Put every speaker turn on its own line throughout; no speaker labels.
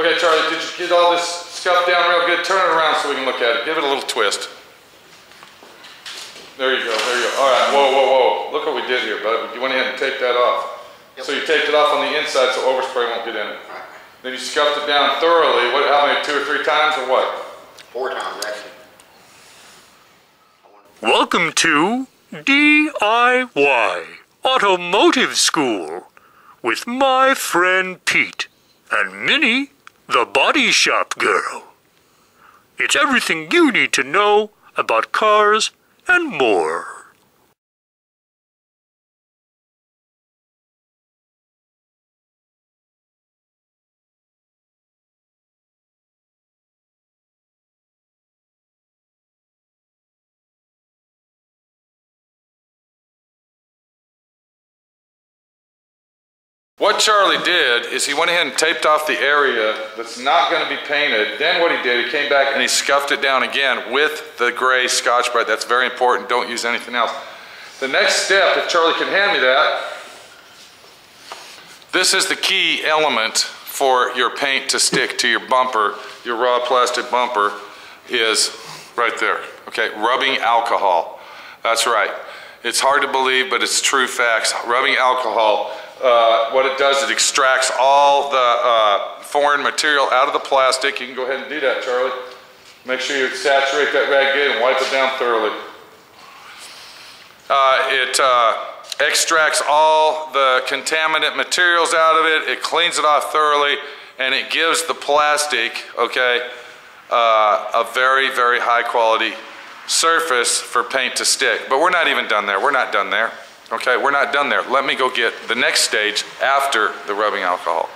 Okay, Charlie, did you get all this stuff down real good? Turn it around so we can look at it. Give it a little twist. There you go, there you go. All right, whoa, whoa, whoa. Look what we did here, bud. You went ahead and taped that off.
Yep.
So you taped it off on the inside so overspray won't get in it.
Right.
Then you scuffed it down thoroughly. What, how many, two or three times or what?
Four times actually.
Welcome to DIY Automotive School with my friend Pete and Minnie, the body shop girl. It's everything you need to know about cars and more.
What Charlie did is he went ahead and taped off the area that's not going to be painted. Then what he did, he came back and he scuffed it down again with the gray Scotch-Brite. That's very important. Don't use anything else. The next step, if Charlie can hand me that, this is the key element for your paint to stick to your bumper, your raw plastic bumper, is right there, okay? Rubbing alcohol. That's right. It's hard to believe, but it's true facts. Rubbing alcohol, uh, what it does, it extracts all the uh, foreign material out of the plastic. You can go ahead and do that, Charlie. Make sure you saturate that rag good and wipe it down thoroughly. Uh, it uh, extracts all the contaminant materials out of it, it cleans it off thoroughly, and it gives the plastic, okay, uh, a very, very high quality surface for paint to stick. But we're not even done there. We're not done there. Okay, we're not done there. Let me go get the next stage after the rubbing alcohol.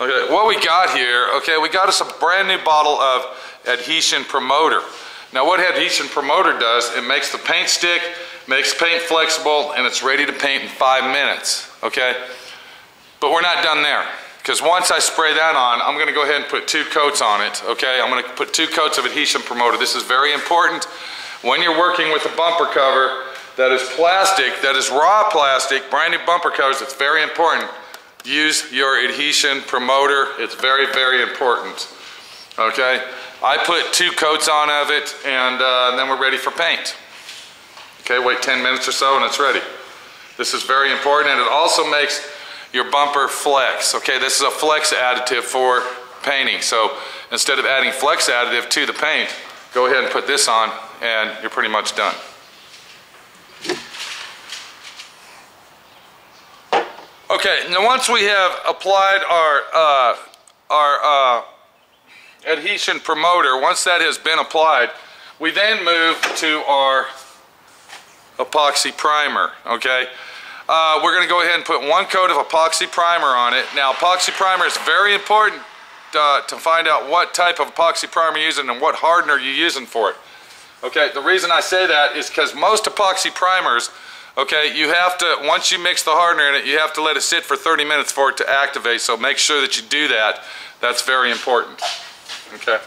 Okay, what we got here, okay, we got us a brand new bottle of adhesion promoter. Now what adhesion promoter does, it makes the paint stick, makes paint flexible, and it's ready to paint in five minutes, okay? But we're not done there. Because once I spray that on, I'm gonna go ahead and put two coats on it, okay? I'm gonna put two coats of adhesion promoter. This is very important when you're working with a bumper cover that is plastic, that is raw plastic, brand new bumper covers, it's very important. Use your adhesion promoter, it's very, very important, okay? I put two coats on of it and uh, then we're ready for paint. Okay, wait 10 minutes or so and it's ready. This is very important and it also makes your bumper flex. Okay, this is a flex additive for painting. So instead of adding flex additive to the paint, go ahead and put this on and you're pretty much done. Okay, now once we have applied our, uh, our uh, adhesion promoter, once that has been applied, we then move to our epoxy primer, okay? Uh, we're going to go ahead and put one coat of epoxy primer on it. Now, epoxy primer is very important uh, to find out what type of epoxy primer you're using and what hardener you're using for it. Okay, the reason I say that is because most epoxy primers, okay, you have to, once you mix the hardener in it, you have to let it sit for 30 minutes for it to activate, so make sure that you do that. That's very important, okay?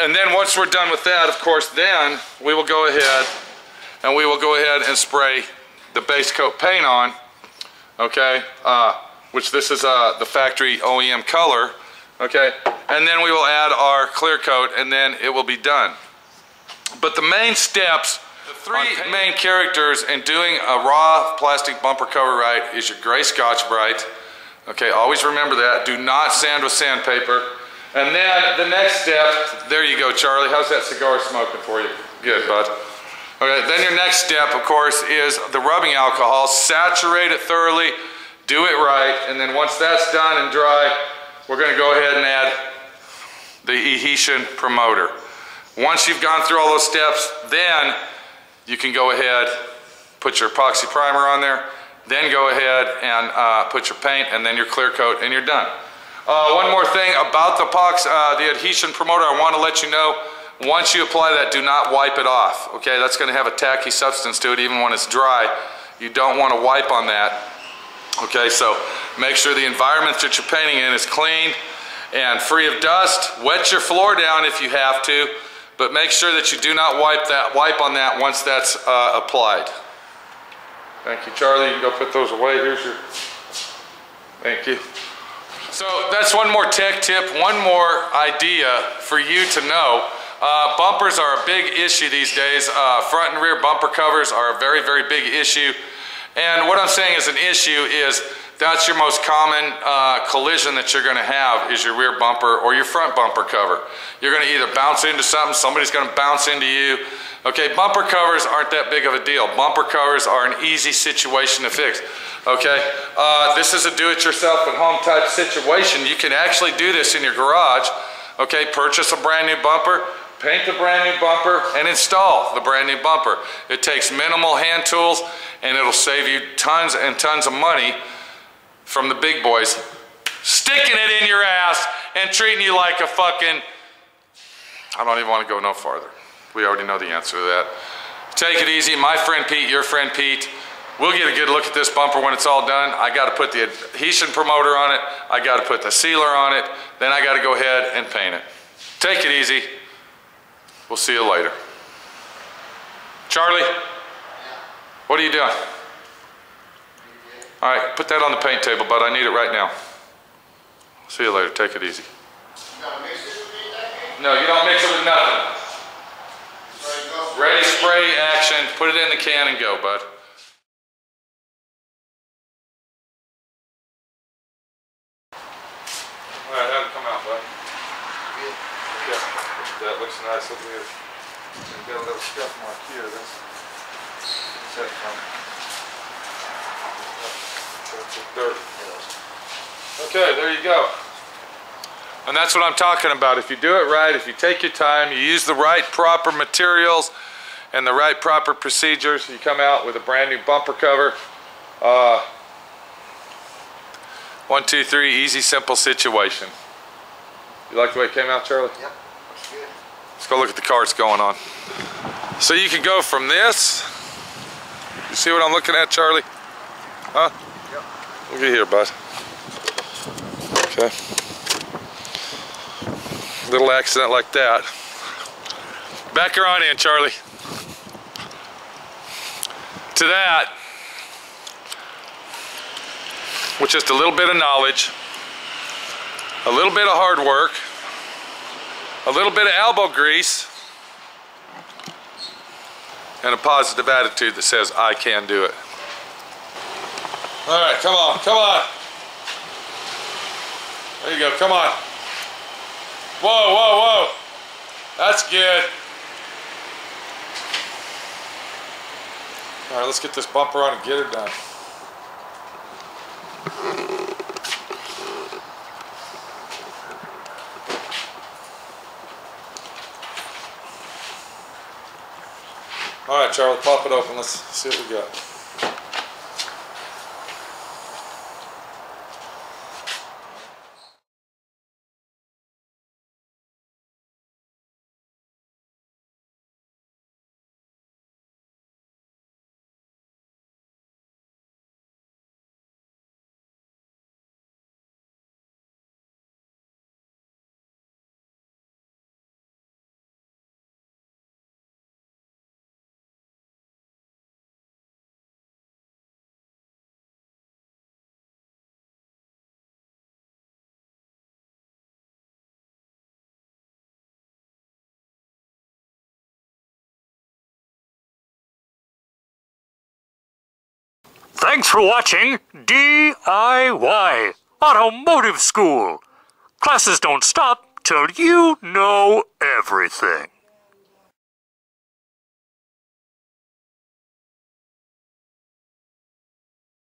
And then once we're done with that, of course, then we will go ahead and we will go ahead and spray the base coat paint on, okay, uh, which this is uh, the factory OEM color, okay, and then we will add our clear coat and then it will be done. But the main steps, the three main characters in doing a raw plastic bumper cover right is your gray Scotch-Brite, okay, always remember that, do not sand with sandpaper, and then the next step, there you go Charlie, how's that cigar smoking for you? Good, bud. Okay, then your next step, of course, is the rubbing alcohol. Saturate it thoroughly, do it right, and then once that's done and dry, we're gonna go ahead and add the adhesion promoter. Once you've gone through all those steps, then you can go ahead, put your epoxy primer on there, then go ahead and uh, put your paint and then your clear coat and you're done. Uh, one more thing about the, epox, uh, the adhesion promoter, I wanna let you know, once you apply that, do not wipe it off. Okay, that's going to have a tacky substance to it even when it's dry. You don't want to wipe on that. Okay, so make sure the environment that you're painting in is clean and free of dust. Wet your floor down if you have to, but make sure that you do not wipe that wipe on that once that's uh, applied. Thank you, Charlie. You can go put those away. Here's your, thank you. So that's one more tech tip, one more idea for you to know. Uh, bumpers are a big issue these days. Uh, front and rear bumper covers are a very, very big issue. And what I'm saying is an issue is that's your most common uh, collision that you're gonna have is your rear bumper or your front bumper cover. You're gonna either bounce into something, somebody's gonna bounce into you. Okay, bumper covers aren't that big of a deal. Bumper covers are an easy situation to fix. Okay, uh, this is a do-it-yourself at home type situation. You can actually do this in your garage. Okay, purchase a brand new bumper, paint the brand new bumper, and install the brand new bumper. It takes minimal hand tools and it'll save you tons and tons of money from the big boys sticking it in your ass and treating you like a fucking. I don't even want to go no farther. We already know the answer to that. Take it easy. My friend Pete, your friend Pete. We'll get a good look at this bumper when it's all done. I got to put the adhesion promoter on it. I got to put the sealer on it. Then I got to go ahead and paint it. Take it easy. We'll see you later. Charlie, what are you doing? All right, put that on the paint table, bud. I need it right now. See you later. Take it easy. No, you don't mix it with nothing. Ready, spray, action. Put it in the can and go, bud. All right, how'd it come out, bud? Yeah, that nice. Look. And got a little scuff mark here. That's, that from? The dirt. Okay, there you go. And that's what I'm talking about. If you do it right, if you take your time, you use the right proper materials and the right proper procedures, you come out with a brand new bumper cover. Uh, one, two, three, easy, simple situation. You like the way it came out, Charlie?
Yep.
Let's go look at the carts going on. So you can go from this. You see what I'm looking at, Charlie? Huh?
Yep.
Look at here, bud. Okay. Little accident like that. Back her on in, Charlie. To that, with just a little bit of knowledge, a little bit of hard work, a little bit of elbow grease, and a positive attitude that says, I can do it. All right, come on, come on. There you go, come on. Whoa, whoa, whoa. That's good. All right, let's get this bumper on and get her done. All right, Charlie, pop it open. Let's see what we got.
Thanks for watching DIY Automotive School. Classes don't stop till you know everything.